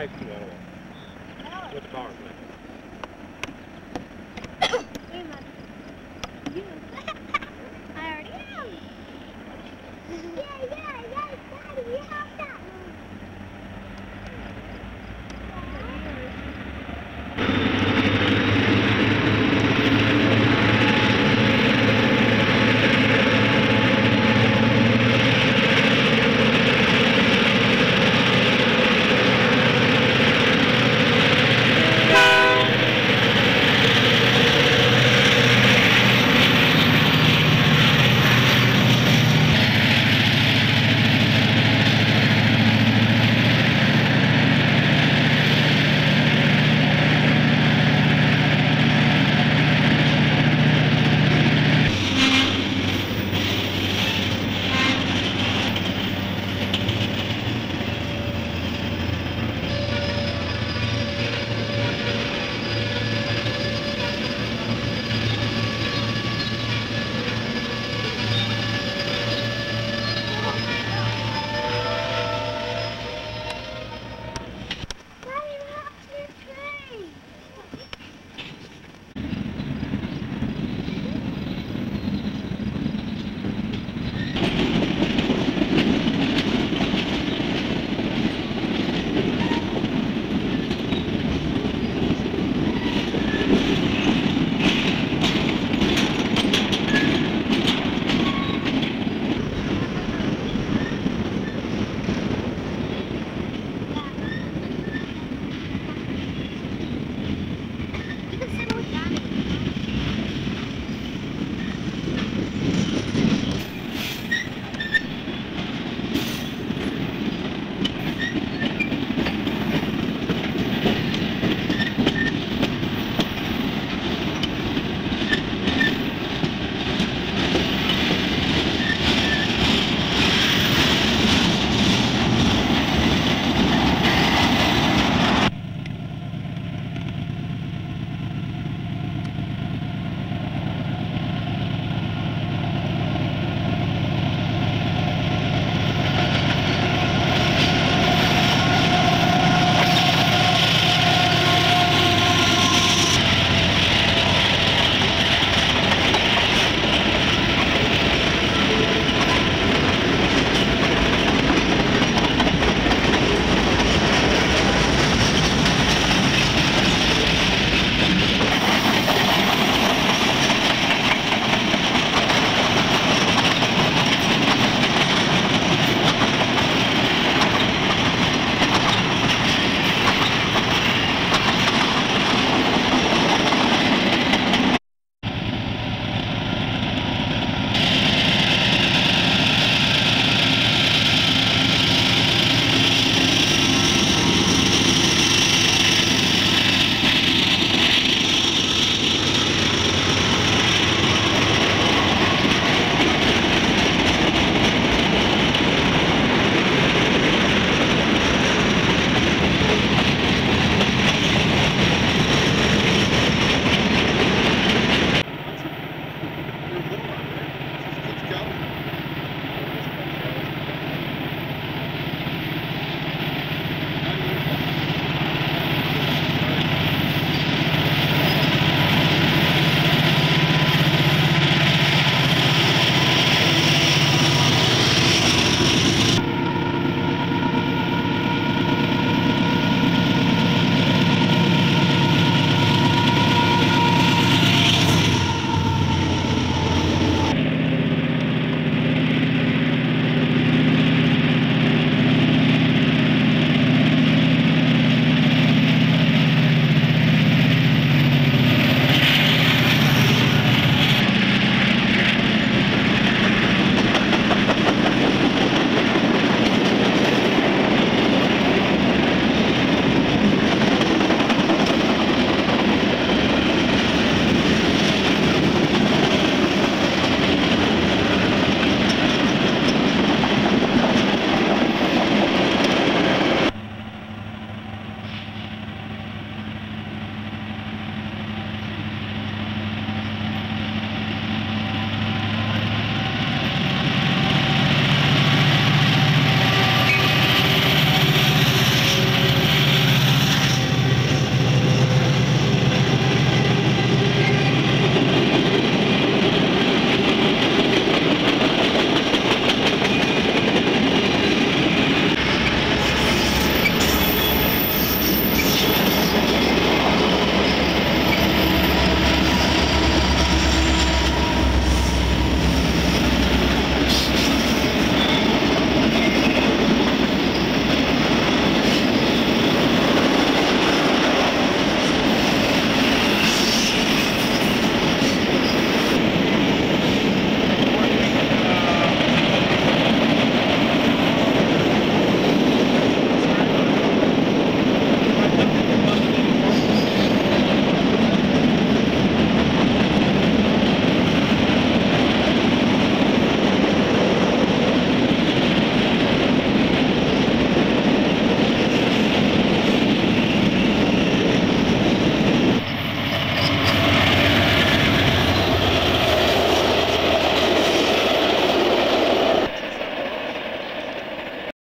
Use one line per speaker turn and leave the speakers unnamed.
high well.